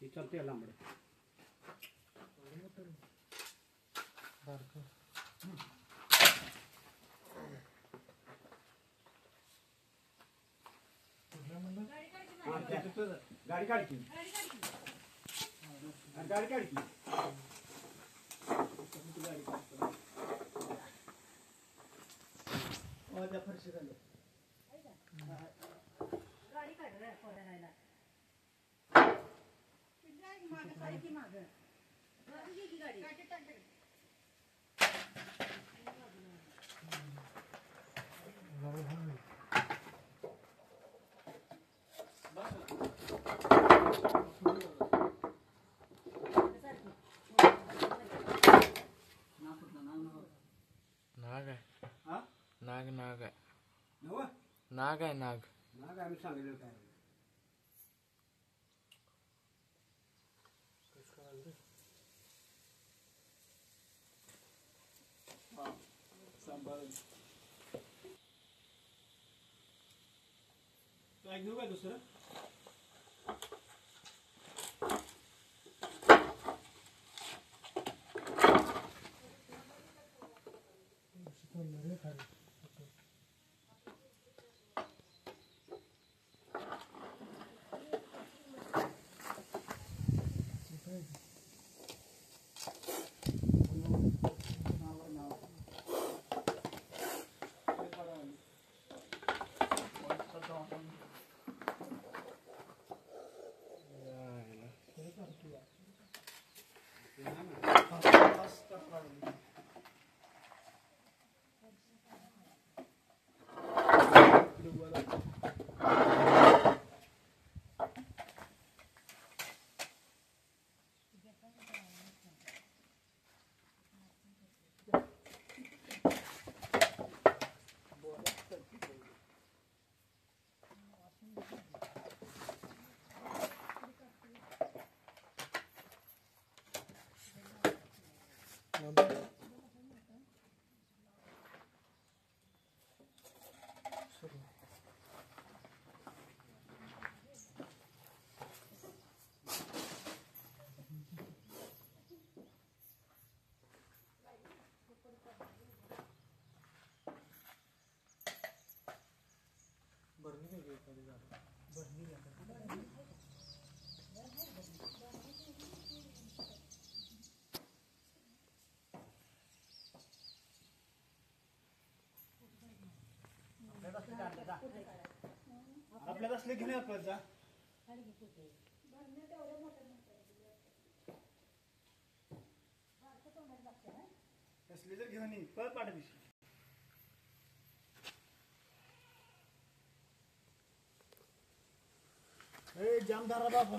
Y chante alambre. लांबडे गाडी काढ की. गाडी काढ की गाडी काढ रे पोरायला मागं की मागं गाडी नाग आहे हा नाग नाग आहे नव नाग आहे नाग. नाग आम्ही सांगितलं काय? काय घेऊ काय दुसरं? असले असले घेणे आपल्याला असले जर घेऊन ये परत पाठ दिवशी ए जामदारा बाबा.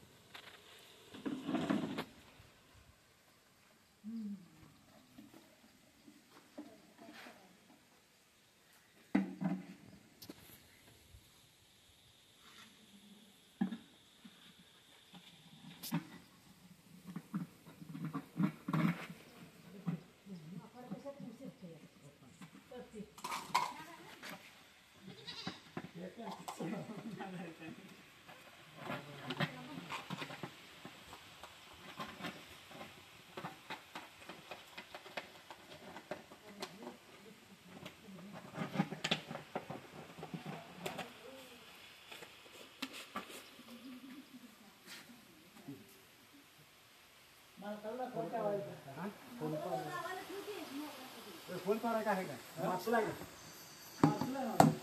फोन करायला आहे का वाचला का? वाचलं ना.